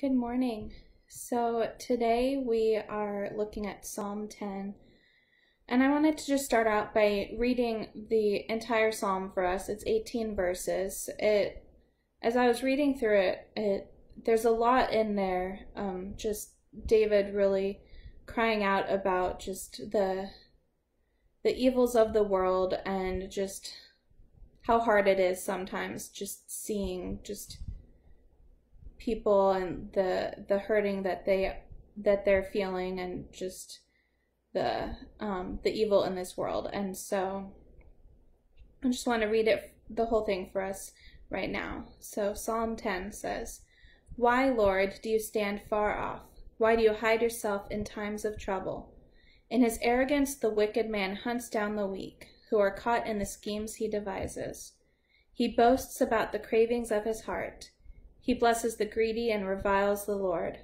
Good morning. So today we are looking at Psalm 10. And I wanted to just start out by reading the entire psalm for us. It's 18 verses. It as I was reading through it, it there's a lot in there. Um, just David really crying out about just the the evils of the world and just how hard it is sometimes just seeing just people and the the hurting that they that they're feeling and just the um the evil in this world. And so i just want to read it the whole thing for us right now. So psalm 10 says why lord do you stand far off? Why do you hide yourself in times of trouble? In his arrogance the wicked man hunts down the weak who are caught in the schemes he devises. He boasts about the cravings of his heart he blesses the greedy and reviles the Lord.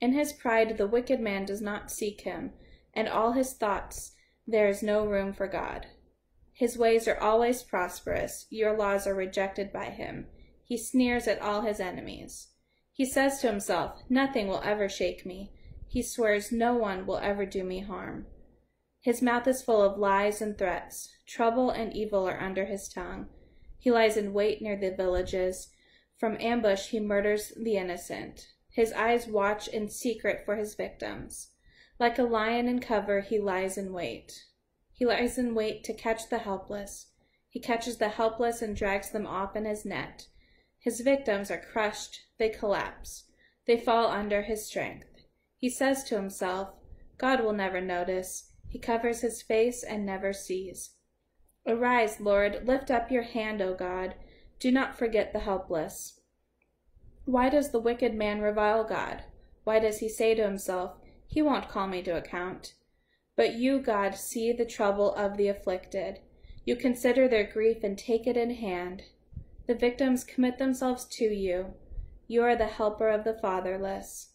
In his pride, the wicked man does not seek him, and all his thoughts there is no room for God. His ways are always prosperous, your laws are rejected by him. He sneers at all his enemies. He says to himself, Nothing will ever shake me. He swears, No one will ever do me harm. His mouth is full of lies and threats. Trouble and evil are under his tongue. He lies in wait near the villages. From ambush he murders the innocent. His eyes watch in secret for his victims. Like a lion in cover, he lies in wait. He lies in wait to catch the helpless. He catches the helpless and drags them off in his net. His victims are crushed, they collapse. They fall under his strength. He says to himself, God will never notice. He covers his face and never sees. Arise, Lord, lift up your hand, O God. Do not forget the helpless. Why does the wicked man revile God? Why does he say to himself, He won't call me to account? But you, God, see the trouble of the afflicted. You consider their grief and take it in hand. The victims commit themselves to you. You are the helper of the fatherless.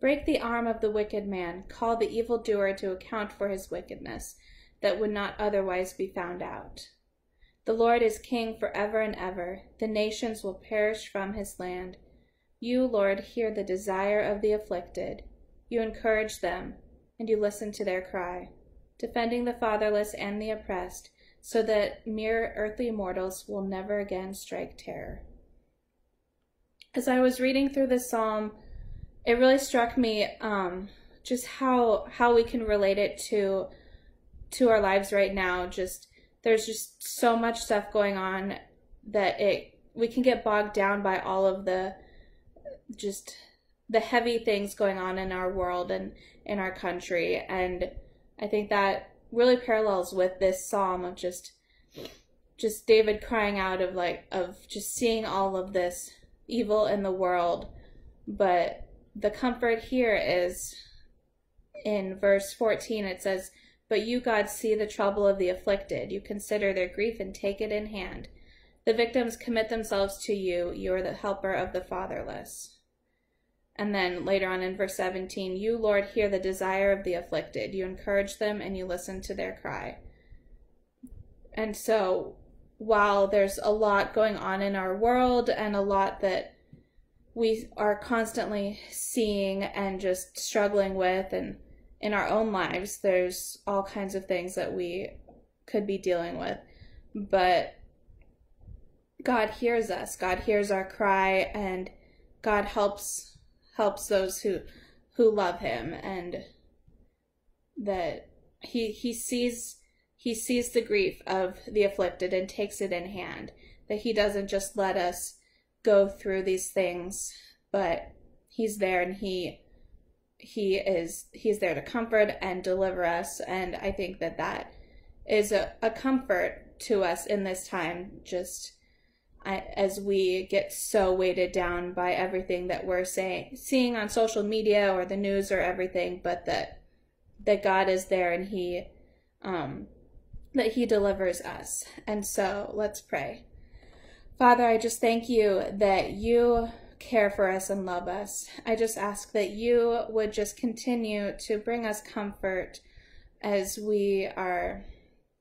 Break the arm of the wicked man. Call the evildoer to account for his wickedness, that would not otherwise be found out. The Lord is king forever and ever. The nations will perish from his land. You, Lord, hear the desire of the afflicted. You encourage them, and you listen to their cry, defending the fatherless and the oppressed, so that mere earthly mortals will never again strike terror. As I was reading through this psalm, it really struck me um, just how how we can relate it to to our lives right now. Just there's just so much stuff going on that it we can get bogged down by all of the just the heavy things going on in our world and in our country. And i think that really parallels with this psalm of just just david crying out of like of just seeing all of this evil in the world. But the comfort here is in verse 14 it says but you, God, see the trouble of the afflicted. You consider their grief and take it in hand. The victims commit themselves to you. You are the helper of the fatherless. And then later on in verse 17, you, Lord, hear the desire of the afflicted. You encourage them and you listen to their cry. And so, while there's a lot going on in our world and a lot that we are constantly seeing and just struggling with and in our own lives, there's all kinds of things that we could be dealing with. But God hears us. God hears our cry and God helps helps those who who love him and that he he sees he sees the grief of the afflicted and takes it in hand. That he doesn't just let us go through these things, but he's there and he he is he's there to comfort and deliver us and i think that that is a, a comfort to us in this time just as we get so weighted down by everything that we're saying seeing on social media or the news or everything but that that god is there and he um that he delivers us. And so let's pray. Father i just thank you that you care for us and love us. I just ask that you would just continue to bring us comfort as we are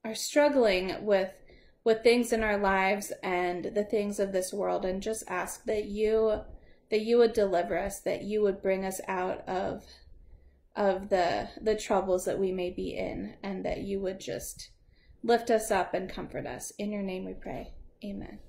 are struggling with with things in our lives and the things of this world and just ask that you that you would deliver us, that you would bring us out of of the the troubles that we may be in and that you would just lift us up and comfort us. In your name we pray. Amen.